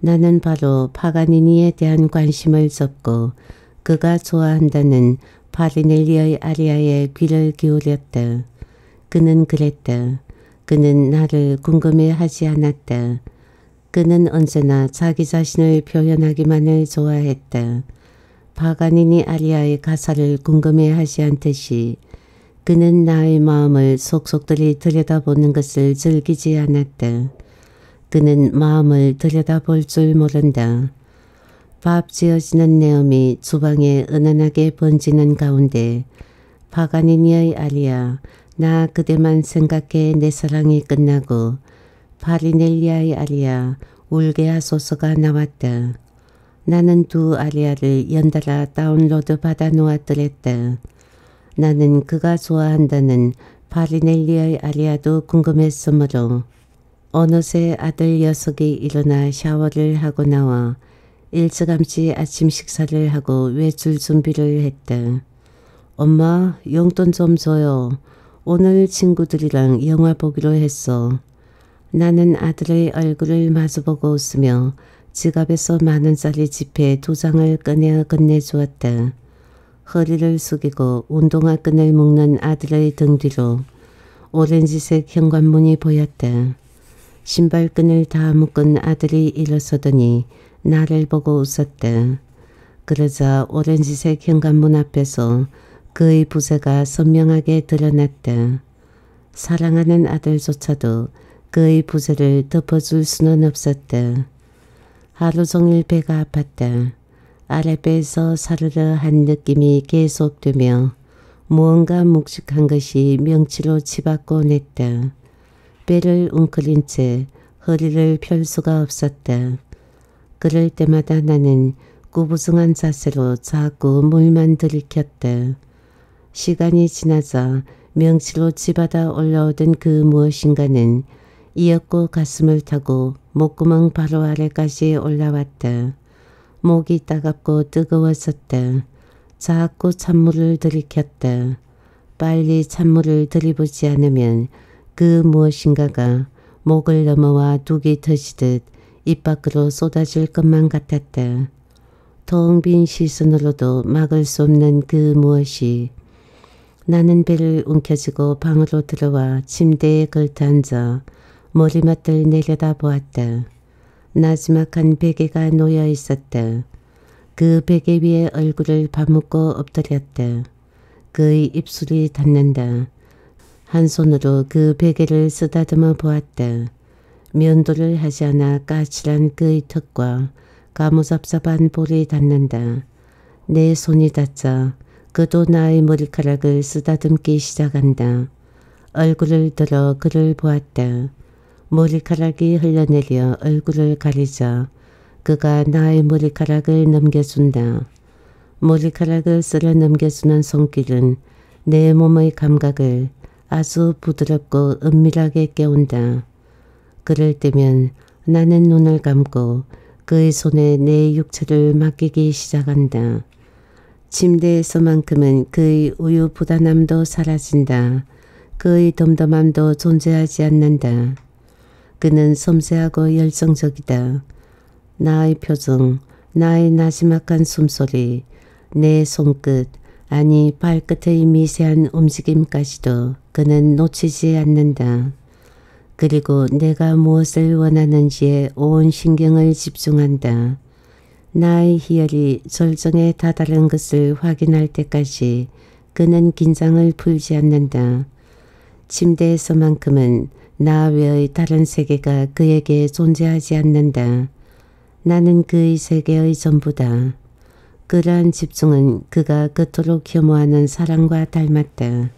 Speaker 1: 나는 바로 파가니니에 대한 관심을 접고 그가 좋아한다는 파리넬리의 아리아에 귀를 기울였다. 그는 그랬다. 그는 나를 궁금해하지 않았다. 그는 언제나 자기 자신을 표현하기만을 좋아했다. 파가니니 아리아의 가사를 궁금해하지 않듯이 그는 나의 마음을 속속들이 들여다보는 것을 즐기지 않았다. 그는 마음을 들여다볼 줄 모른다. 밥 지어지는 내음이 주방에 은은하게 번지는 가운데 파가니니의 아리아 나 그대만 생각해 내 사랑이 끝나고 파리넬리아의 아리아 울게 하소서가 나왔다. 나는 두 아리아를 연달아 다운로드 받아 놓았더랬다. 나는 그가 좋아한다는 파리넬리아의 아리아도 궁금했으므로 어느새 아들 녀석이 일어나 샤워를 하고 나와 일찌감치 아침 식사를 하고 외출 준비를 했다. 엄마 용돈 좀 줘요. 오늘 친구들이랑 영화 보기로 했어. 나는 아들의 얼굴을 마주보고 웃으며 지갑에서 만 원짜리 지폐 두 장을 꺼내 건네주었다. 허리를 숙이고 운동화 끈을 묶는 아들의 등 뒤로 오렌지색 현관문이 보였다. 신발끈을 다 묶은 아들이 일어서더니 나를 보고 웃었다. 그러자 오렌지색 현관문 앞에서 그의 부세가 선명하게 드러났다. 사랑하는 아들조차도 그의 부세를 덮어줄 수는 없었다. 하루 종일 배가 아팠다. 아랫배에서 사르르 한 느낌이 계속되며 무언가 묵직한 것이 명치로 치받고 냈다. 배를 웅크린 채 허리를 펼 수가 없었다. 그럴 때마다 나는 구부승한 자세로 자꾸 물만 들이켰다. 시간이 지나자 명치로 집어다 올라오던 그 무엇인가는 이었고 가슴을 타고 목구멍 바로 아래까지 올라왔다. 목이 따갑고 뜨거웠었다. 자꾸 찬물을 들이켰다. 빨리 찬물을 들이부지 않으면 그 무엇인가가 목을 넘어와 둑이 터지듯 입 밖으로 쏟아질 것만 같았다. 텅빈 시선으로도 막을 수 없는 그 무엇이 나는 배를 움켜쥐고 방으로 들어와 침대에 걸터 앉아 머리맡을 내려다 보았다. 나지막한 베개가 놓여 있었다. 그 베개 위에 얼굴을 파묻고 엎드렸다. 그의 입술이 닿는다. 한 손으로 그 베개를 쓰다듬어 보았다. 면도를 하지 않아 까칠한 그의 턱과 가무잡잡한 볼이 닿는다. 내 손이 닿자 그도 나의 머리카락을 쓰다듬기 시작한다. 얼굴을 들어 그를 보았다. 머리카락이 흘러내려 얼굴을 가리자 그가 나의 머리카락을 넘겨준다. 머리카락을 쓸어 넘겨주는 손길은 내 몸의 감각을 아주 부드럽고 은밀하게 깨운다. 그럴 때면 나는 눈을 감고 그의 손에 내 육체를 맡기기 시작한다. 침대에서만큼은 그의 우유부단함도 사라진다. 그의 덤덤함도 존재하지 않는다. 그는 섬세하고 열정적이다. 나의 표정, 나의 나지막한 숨소리, 내 손끝, 아니 발끝의 미세한 움직임까지도 그는 놓치지 않는다. 그리고 내가 무엇을 원하는지에 온 신경을 집중한다. 나의 희열이 절정에 다다른 것을 확인할 때까지 그는 긴장을 풀지 않는다. 침대에서만큼은 나 외의 다른 세계가 그에게 존재하지 않는다. 나는 그의 세계의 전부다. 그러한 집중은 그가 그토록 혐오하는 사랑과 닮았다.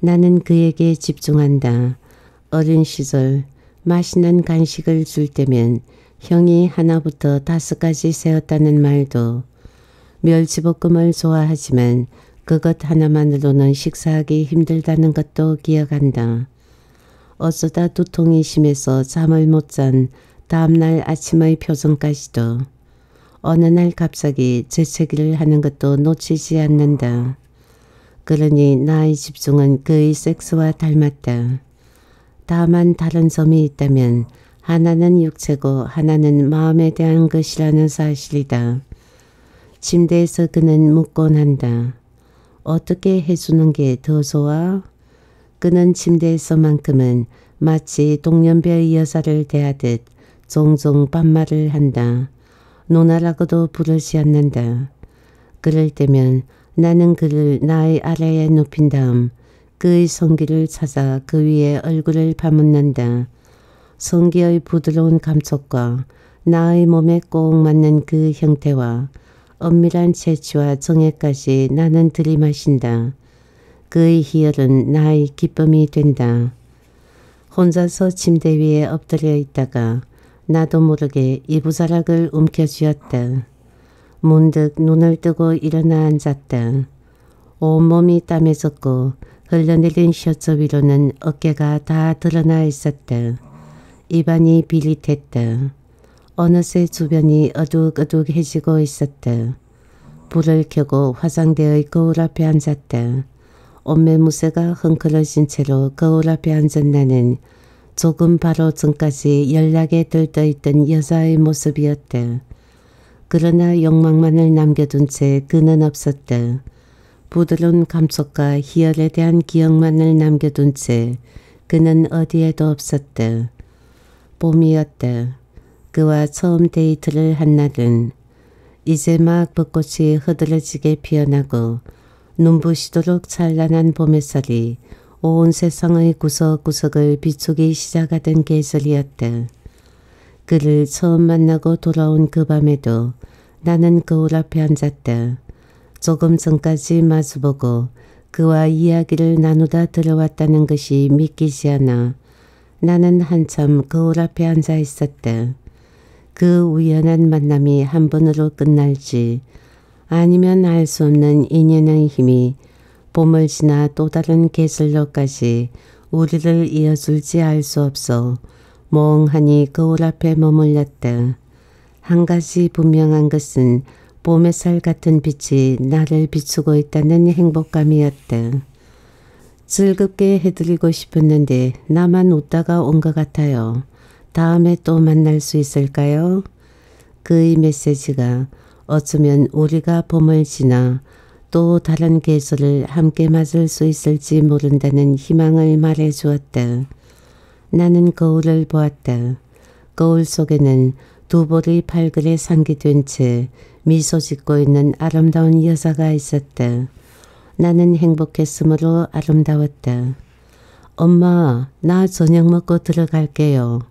Speaker 1: 나는 그에게 집중한다. 어린 시절 맛있는 간식을 줄 때면 형이 하나부터 다섯까지 세었다는 말도 멸치볶음을 좋아하지만 그것 하나만으로는 식사하기 힘들다는 것도 기억한다. 어쩌다 두통이 심해서 잠을 못 잔 다음날 아침의 표정까지도 어느 날 갑자기 재채기를 하는 것도 놓치지 않는다. 그러니 나의 집중은 그의 섹스와 닮았다. 다만 다른 점이 있다면 하나는 육체고 하나는 마음에 대한 것이라는 사실이다. 침대에서 그는 묻곤 한다. 어떻게 해주는 게 더 좋아? 그는 침대에서만큼은 마치 동년배의 여자를 대하듯 종종 반말을 한다. 누나라고도 부르지 않는다. 그럴 때면 나는 그를 나의 아래에 눕힌 다음 그의 성기를 찾아 그 위에 얼굴을 파묻는다. 성기의 부드러운 감촉과 나의 몸에 꼭 맞는 그 형태와 엄밀한 재치와 정액까지 나는 들이마신다. 그의 희열은 나의 기쁨이 된다. 혼자서 침대 위에 엎드려 있다가 나도 모르게 이부자락을 움켜쥐었다. 문득 눈을 뜨고 일어나 앉았다. 온몸이 땀에 젖고 흘러내린 셔츠 위로는 어깨가 다 드러나 있었다. 입안이 비릿했다. 어느새 주변이 어둑어둑해지고 있었다. 불을 켜고 화장대의 거울 앞에 앉았다. 옷매무새가 흥크러진 채로 거울 앞에 앉은 나는 조금 바로 전까지 연락에 들떠있던 여자의 모습이었다. 그러나 욕망만을 남겨둔 채 그는 없었다. 부드러운 감촉과 희열에 대한 기억만을 남겨둔 채 그는 어디에도 없었다. 봄이었다. 그와 처음 데이트를 한 날은 이제 막 벚꽃이 흐드러지게 피어나고 눈부시도록 찬란한 봄햇살이 온 세상의 구석구석을 비추기 시작하던 계절이었다. 그를 처음 만나고 돌아온 그 밤에도 나는 거울 앞에 앉았다. 조금 전까지 마주보고 그와 이야기를 나누다 들어왔다는 것이 믿기지 않아 나는 한참 거울 앞에 앉아 있었다. 그 우연한 만남이 한 번으로 끝날지 아니면 알 수 없는 인연의 힘이 봄을 지나 또 다른 계절로까지 우리를 이어줄지 알 수 없어 멍하니 거울 앞에 머물렀다. 한 가지 분명한 것은 봄 햇살 같은 빛이 나를 비추고 있다는 행복감이었다. 즐겁게 해드리고 싶었는데 나만 웃다가 온 것 같아요. 다음에 또 만날 수 있을까요? 그의 메시지가 어쩌면 우리가 봄을 지나 또 다른 계절을 함께 맞을 수 있을지 모른다는 희망을 말해 주었다. 나는 거울을 보았다. 거울 속에는 두 볼이 팔글에 상기된 채 미소 짓고 있는 아름다운 여자가 있었다. 나는 행복했으므로 아름다웠다. 엄마, 나 저녁 먹고 들어갈게요.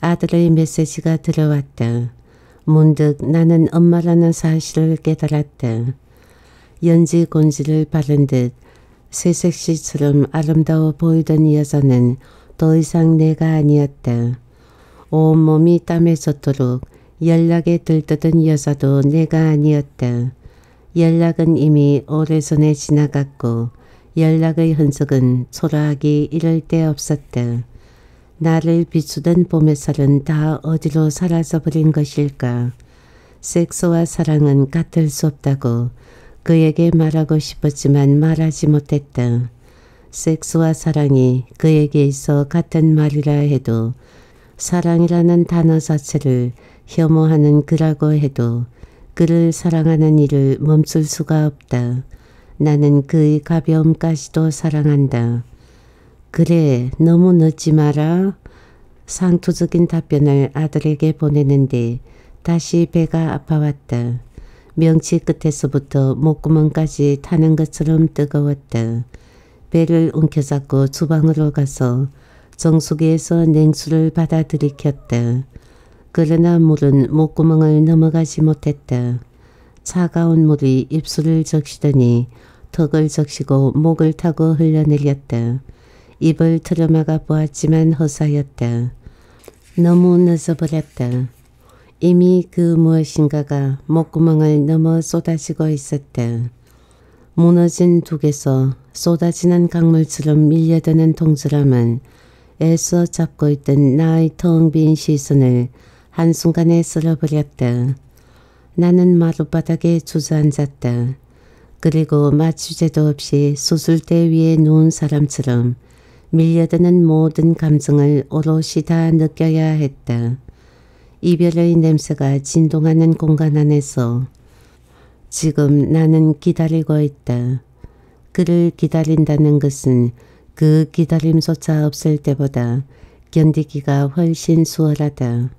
Speaker 1: 아들의 메시지가 들어왔다. 문득 나는 엄마라는 사실을 깨달았다. 연지 곤지를 바른 듯 새색시처럼 아름다워 보이던 여자는 더 이상 내가 아니었다. 온몸이 땀에 젖도록 연락에 들떠든 여자도 내가 아니었다. 연락은 이미 오래전에 지나갔고 연락의 흔적은 초라하기 이를 데 없었다. 나를 비추던 봄의살은 다 어디로 사라져 버린 것일까. 섹스와 사랑은 같을 수 없다고 그에게 말하고 싶었지만 말하지 못했다. 섹스와 사랑이 그에게 있어 같은 말이라 해도 사랑이라는 단어 자체를 혐오하는 그라고 해도 그를 사랑하는 일을 멈출 수가 없다. 나는 그의 가벼움까지도 사랑한다. 그래 너무 늦지 마라. 상투적인 답변을 아들에게 보내는데 다시 배가 아파왔다. 명치 끝에서부터 목구멍까지 타는 것처럼 뜨거웠다. 배를 움켜잡고 주방으로 가서 정수기에서 냉수를 받아 들이켰다. 그러나 물은 목구멍을 넘어가지 못했다. 차가운 물이 입술을 적시더니 턱을 적시고 목을 타고 흘러내렸다. 입을 틀어막아 보았지만 허사였다. 너무 늦어버렸다. 이미 그 무엇인가가 목구멍을 넘어 쏟아지고 있었다. 무너진 둑에서 쏟아지는 강물처럼 밀려드는 동그람은 애써 잡고 있던 나의 텅 빈 시선을 한순간에 쓸어버렸다. 나는 마룻바닥에 주저앉았다. 그리고 마취제도 없이 수술대 위에 누운 사람처럼 밀려드는 모든 감정을 오롯이 다 느껴야 했다. 이별의 냄새가 진동하는 공간 안에서 지금 나는 기다리고 있다. 그를 기다린다는 것은 그 기다림조차 없을 때보다 견디기가 훨씬 수월하다.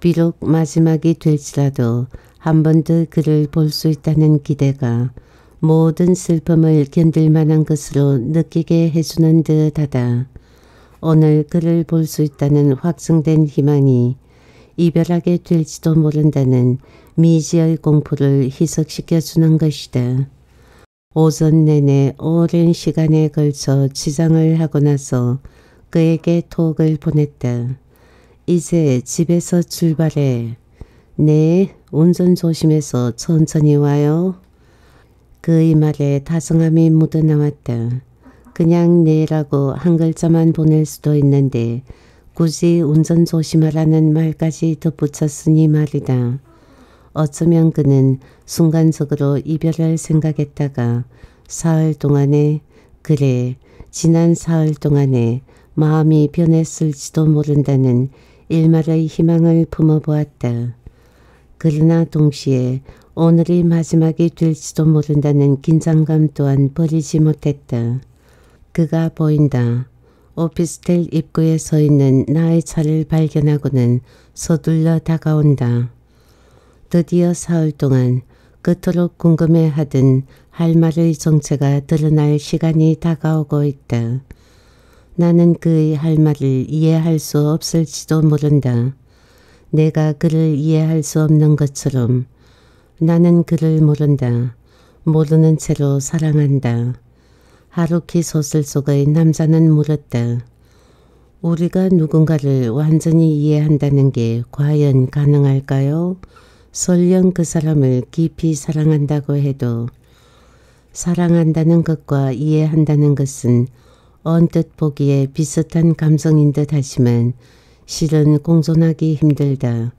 Speaker 1: 비록 마지막이 될지라도 한 번 더 그를 볼 수 있다는 기대가 모든 슬픔을 견딜 만한 것으로 느끼게 해주는 듯하다. 오늘 그를 볼 수 있다는 확증된 희망이 이별하게 될지도 모른다는 미지의 공포를 희석시켜 주는 것이다. 오전 내내 오랜 시간에 걸쳐 지장을 하고 나서 그에게 톡을 보냈다. 이제 집에서 출발해. 네, 운전 조심해서 천천히 와요. 그의 말에 다정함이 묻어나왔다. 그냥 내라고 한 글자만 보낼 수도 있는데 굳이 운전 조심하라는 말까지 덧붙였으니 말이다. 어쩌면 그는 순간적으로 이별을 생각했다가 사흘 동안에 그래 지난 사흘 동안에 마음이 변했을지도 모른다는 일말의 희망을 품어보았다. 그러나 동시에 오늘이 마지막이 될지도 모른다는 긴장감 또한 버리지 못했다. 그가 보인다. 오피스텔 입구에 서 있는 나의 차를 발견하고는 서둘러 다가온다. 드디어 사흘 동안 그토록 궁금해하던 할 말의 정체가 드러날 시간이 다가오고 있다. 나는 그의 할 말을 이해할 수 없을지도 모른다. 내가 그를 이해할 수 없는 것처럼 나는 그를 모른다. 모르는 채로 사랑한다. 하루키 소설 속의 남자는 물었다. 우리가 누군가를 완전히 이해한다는 게 과연 가능할까요? 설령 그 사람을 깊이 사랑한다고 해도 사랑한다는 것과 이해한다는 것은 언뜻 보기에 비슷한 감성인 듯 하지만 실은 공존하기 힘들다.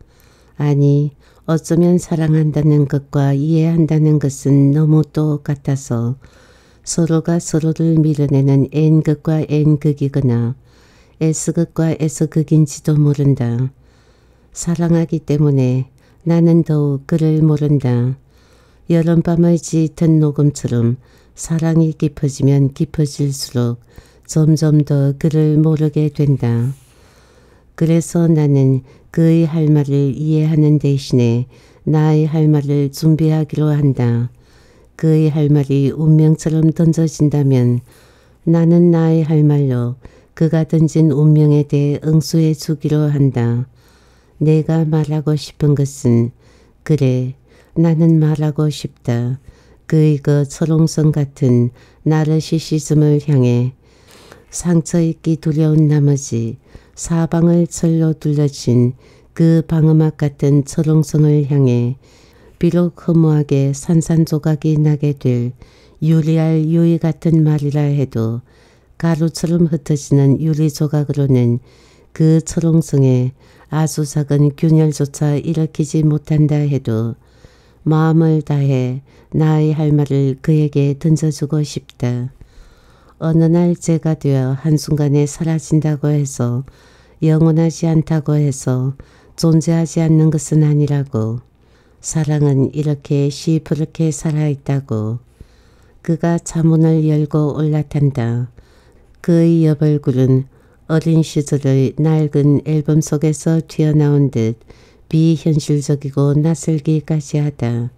Speaker 1: 아니 어쩌면 사랑한다는 것과 이해한다는 것은 너무 똑같아서 서로가 서로를 밀어내는 N극과 N극이거나 S극과 S극인지도 모른다. 사랑하기 때문에 나는 더욱 그를 모른다. 여름밤의 짙은 녹음처럼 사랑이 깊어지면 깊어질수록 점점 더 그를 모르게 된다. 그래서 나는 그의 할 말을 이해하는 대신에 나의 할 말을 준비하기로 한다. 그의 할 말이 운명처럼 던져진다면 나는 나의 할 말로 그가 던진 운명에 대해 응수해 주기로 한다. 내가 말하고 싶은 것은 그래 나는 말하고 싶다. 그의 그 철옹성 같은 나르시시즘을 향해 상처 입기 두려운 나머지 사방을 철로 둘러진 그 방음막 같은 철옹성을 향해 비록 허무하게 산산조각이 나게 될 유리알 유이 같은 말이라 해도 가루처럼 흩어지는 유리 조각으로는 그 철옹성에 아주 작은 균열조차 일으키지 못한다 해도 마음을 다해 나의 할 말을 그에게 던져주고 싶다. 어느 날 제가 되어 한순간에 사라진다고 해서 영원하지 않다고 해서 존재하지 않는 것은 아니라고 사랑은 이렇게 시퍼렇게 살아있다고 그가 차문을 열고 올라탄다. 그의 여벌굴은 어린 시절의 낡은 앨범 속에서 튀어나온 듯 비현실적이고 낯설기까지 하다.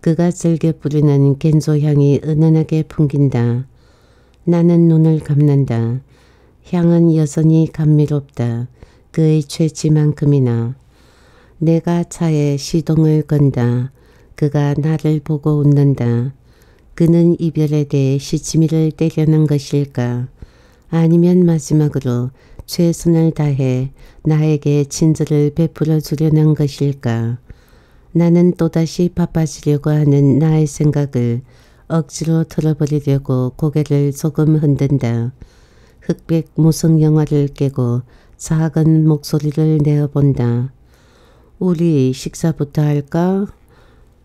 Speaker 1: 그가 즐겨 뿌리는 겐조향이 은은하게 풍긴다. 나는 눈을 감는다. 향은 여전히 감미롭다. 그의 최치만큼이나. 내가 차에 시동을 건다. 그가 나를 보고 웃는다. 그는 이별에 대해 시치미를 때려는 것일까? 아니면 마지막으로 최선을 다해 나에게 친절을 베풀어 주려는 것일까. 나는 또다시 바빠지려고 하는 나의 생각을 억지로 털어버리려고 고개를 조금 흔든다. 흑백 무성 영화를 깨고 작은 목소리를 내어본다. 우리 식사부터 할까?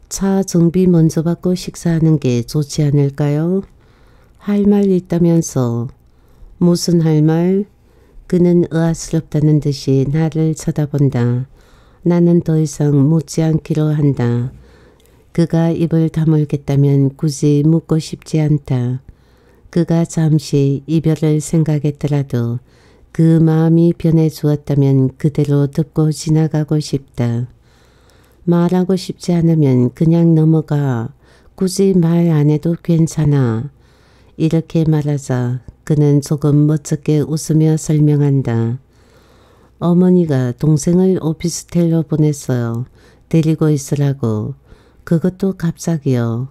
Speaker 1: 차 정비 먼저 받고 식사하는 게 좋지 않을까요? 할 말 있다면서. 무슨 할 말? 그는 의아스럽다는 듯이 나를 쳐다본다. 나는 더 이상 묻지 않기로 한다. 그가 입을 다물겠다면 굳이 묻고 싶지 않다. 그가 잠시 이별을 생각했더라도 그 마음이 변해 주었다면 그대로 듣고 지나가고 싶다. 말하고 싶지 않으면 그냥 넘어가. 굳이 말 안 해도 괜찮아. 이렇게 말하자 그는 조금 멋쩍게 웃으며 설명한다. 어머니가 동생을 오피스텔로 보냈어요. 데리고 있으라고. 그것도 갑자기요.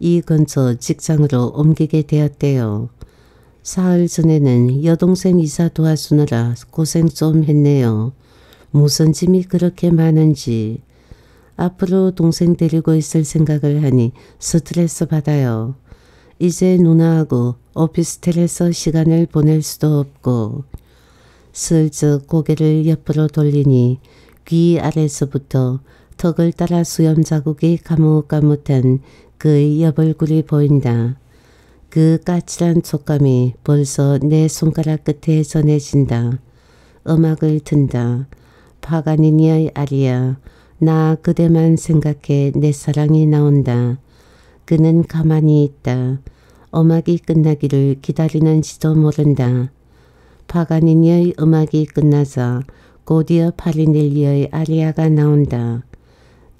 Speaker 1: 이 근처 직장으로 옮기게 되었대요. 사흘 전에는 여동생 이사 도와주느라 고생 좀 했네요. 무슨 짐이 그렇게 많은지. 앞으로 동생 데리고 있을 생각을 하니 스트레스 받아요. 이제 누나하고 오피스텔에서 시간을 보낼 수도 없고 슬쩍 고개를 옆으로 돌리니 귀 아래서부터 턱을 따라 수염 자국이 가뭇가뭇한 그의 옆얼굴이 보인다. 그 까칠한 촉감이 벌써 내 손가락 끝에 전해진다. 음악을 튼다. 파가니니의 아리아 나 그대만 생각해 내 사랑이 나온다. 그는 가만히 있다. 음악이 끝나기를 기다리는지도 모른다. 파가니니의 음악이 끝나자 고디어 파리넬리의 아리아가 나온다.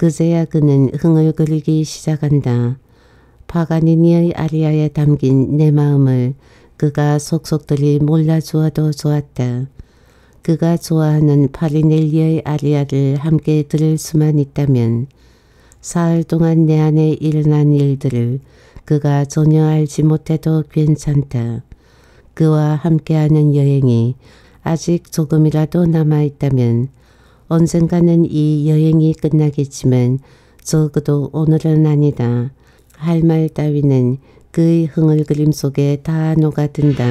Speaker 1: 그제야 그는 흥을거리기 시작한다. 파가니니의 아리아에 담긴 내 마음을 그가 속속들이 몰라주어도 좋았다. 그가 좋아하는 파리넬리의 아리아를 함께 들을 수만 있다면 사흘 동안 내 안에 일어난 일들을 그가 전혀 알지 못해도 괜찮다. 그와 함께하는 여행이 아직 조금이라도 남아있다면 언젠가는 이 여행이 끝나겠지만 적어도 오늘은 아니다. 할 말 따위는 그의 흥얼그림 속에 다 녹아든다.